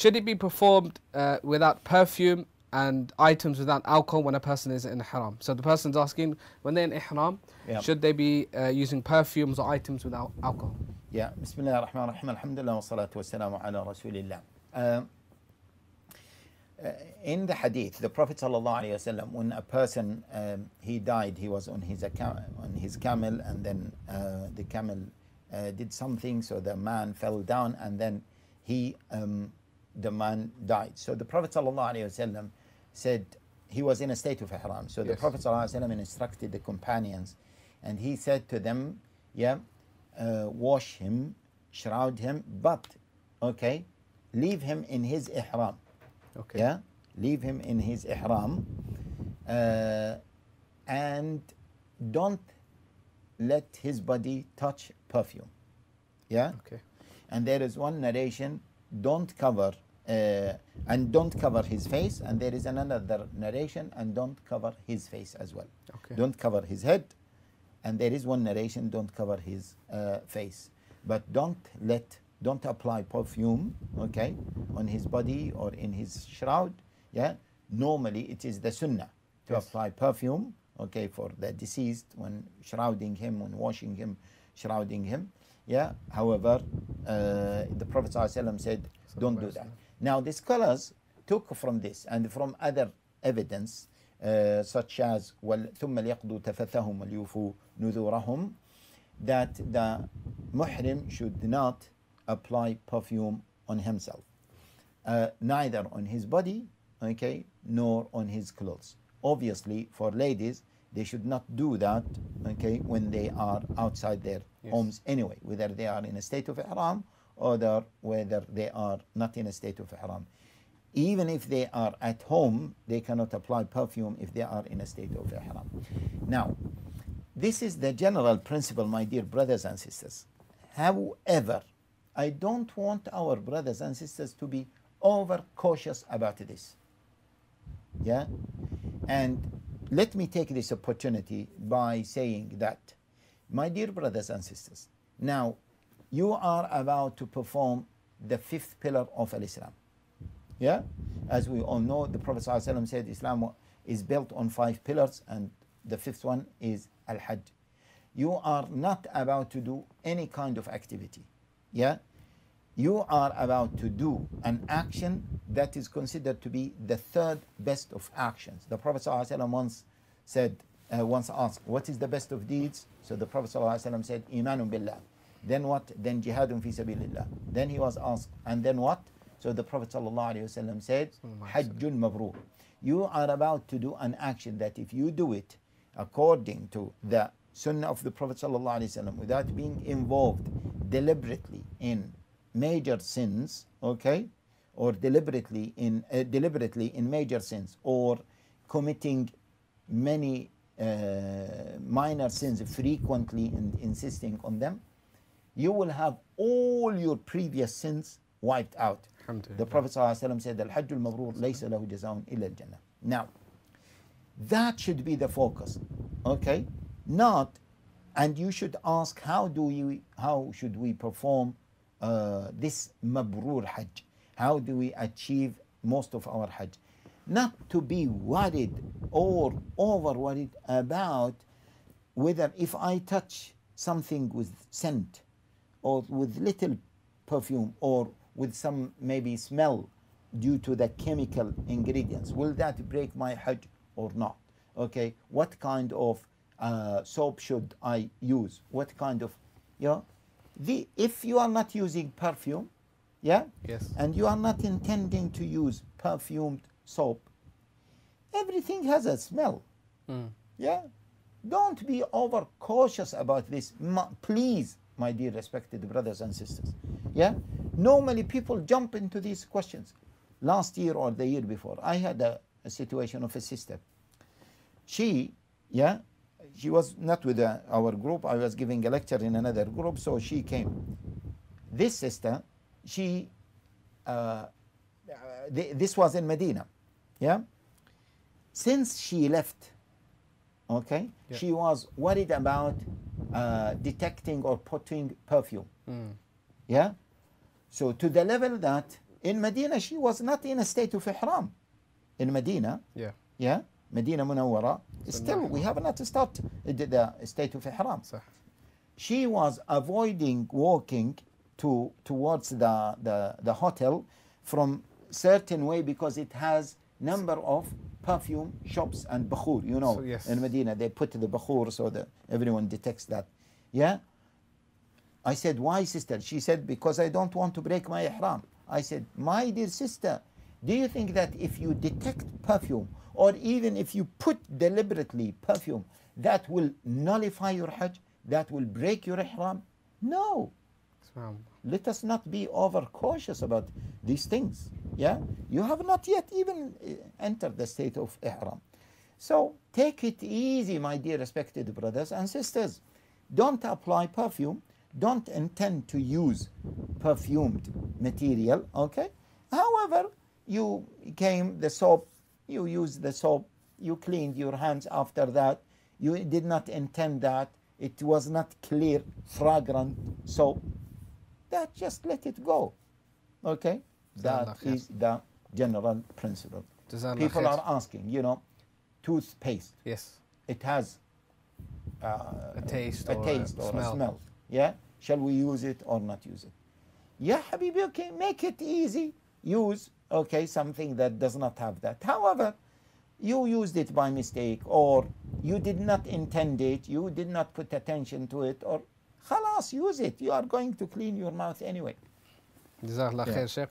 should it be performed uh, without perfume and items without alcohol when a person is in ihram? So the person's asking, when they're in ihram, Yeah. should they be uh, using perfumes or items without alcohol? Yeah, Bismillah ar-Rahman ar-Rahim, Alhamdulillah wa salatu wa salamu ala Rasulillah. Um, uh, in the hadith, the Prophet wasallam, when a person um, he died, he was on his account, on his camel, and then uh, the camel uh, did something, so the man fell down, and then he, um, the man died. So the Prophet wasallam said he was in a state of ihram. So the Yes. Prophet sallallahu alaihi wasallam instructed the companions, and he said to them, "Yeah, uh, wash him, shroud him, but okay, leave him in his ihram." Okay. Yeah, leave him in his ihram, uh, and don't let his body touch perfume. Yeah, Okay. and there is one narration: don't cover. Uh, and don't cover his face, and there is another narration, and don't cover his face as well. Okay. Don't cover his head, and there is one narration: don't cover his uh, face, but don't let, don't apply perfume, okay, on his body or in his shroud. Yeah, normally it is the sunnah to Yes. apply perfume, okay, for the deceased when shrouding him, when washing him, shrouding him. Yeah. However, uh, the Prophet ﷺ said, don't do that. Now the scholars took from this and from other evidence uh, such as وَل- ثم ليقضوا تفثهم وليوفوا نذورهم that the muhrim should not apply perfume on himself uh, neither on his body okay nor on his clothes obviously for ladies they should not do that okay when they are outside their Yes. homes anyway whether they are in a state of ihram or whether they are not in a state of ihram even if they are at home they cannot apply perfume if they are in a state of ihram now this is the general principle my dear brothers and sisters. However i don't want our brothers and sisters to be over cautious about this. Yeah? And let me take this opportunity by saying that my dear brothers and sisters now you are about to perform the fifth pillar of al-islam. Yeah? As we all know the prophet ﷺ said islam is built on five pillars and the fifth one is al-hajj. You are not about to do any kind of activity. Yeah? You are about to do an action that is considered to be the third best of actions. The Prophet ﷺ once said, uh, once asked, what is the best of deeds? So the Prophet ﷺ said, Imanun billah. Then what? Then jihadun fi sabilillah. Then he was asked, and then what? So the Prophet ﷺ said, Hajjun mabrur. You are about to do an action that if you do it according to the sunnah of the Prophet ﷺ without being involved deliberately in major sins, okay, or deliberately in uh, deliberately in major sins, or committing many uh, minor sins frequently and insisting on them, you will have all your previous sins wiped out. The Prophet ﷺ said, Al-Hajj al-Mabrur laysa lahu jazaun illa al-Jannah. Now, that should be the focus, okay? Not, and you should ask, how do we, how should we perform uh, this Mabrur Hajj? How do we achieve most of our Hajj? Not to be worried or over worried about whether if I touch something with scent or with little perfume or with some maybe smell due to the chemical ingredients, will that break my Hajj or not? Okay, what kind of uh, soap should I use? What kind of, know, the, if you are not using perfume, yeah, Yes. and you are not intending to use perfumed soap, everything has a smell. Mm. Yeah. Don't be over cautious about this. Please, my dear respected brothers and sisters. Yeah. Normally people jump into these questions. Last year or the year before, I had a, a situation of a sister. She, yeah, she was not with uh, our group. I was giving a lecture in another group, so she came. This sister, she, uh, uh, th- this was in Medina, yeah. Since she left, okay, Yeah. she was worried about uh, detecting or putting perfume, Mm. yeah. So to the level that In Medina, she was not in a state of ihram. In Medina, Yeah. yeah, Medina Munawwara, So still we have not started the, the state of ihram. صح. She was avoiding walking to towards the, the, the hotel from certain way because it has number of perfume shops and bakhur. You know, So, yes. in Medina they put the bakhur so that everyone detects that. Yeah. I said, why, sister? She said, because I don't want to break my ihram. I said, my dear sister, do you think that if you detect perfume, or even if you put deliberately perfume, that will nullify your hajj? That will break your ihram? No. Let us not be overcautious about these things. Yeah, you have not yet even eh, entered the state of ihram. So take it easy, my dear respected brothers and sisters. Don't apply perfume. Don't intend to use perfumed material. Okay. However, you came the soap. You used the soap. You cleaned your hands after that. You did not intend that. It was not clear, fragrant soap that just let it go. Okay? That is the general principle. People are asking, you know, toothpaste. Yes. It has uh, a taste, a or, taste a or, smell. a smell. Yeah? Shall we use it or not use it? Yeah, Habibi, okay, make it easy. Use, okay, something that does not have that. However, you used it by mistake or you did not intend it, you did not put attention to it, or خلاص, use it. You are going to clean your mouth anyway. جزاك الله Yeah. خير شيخ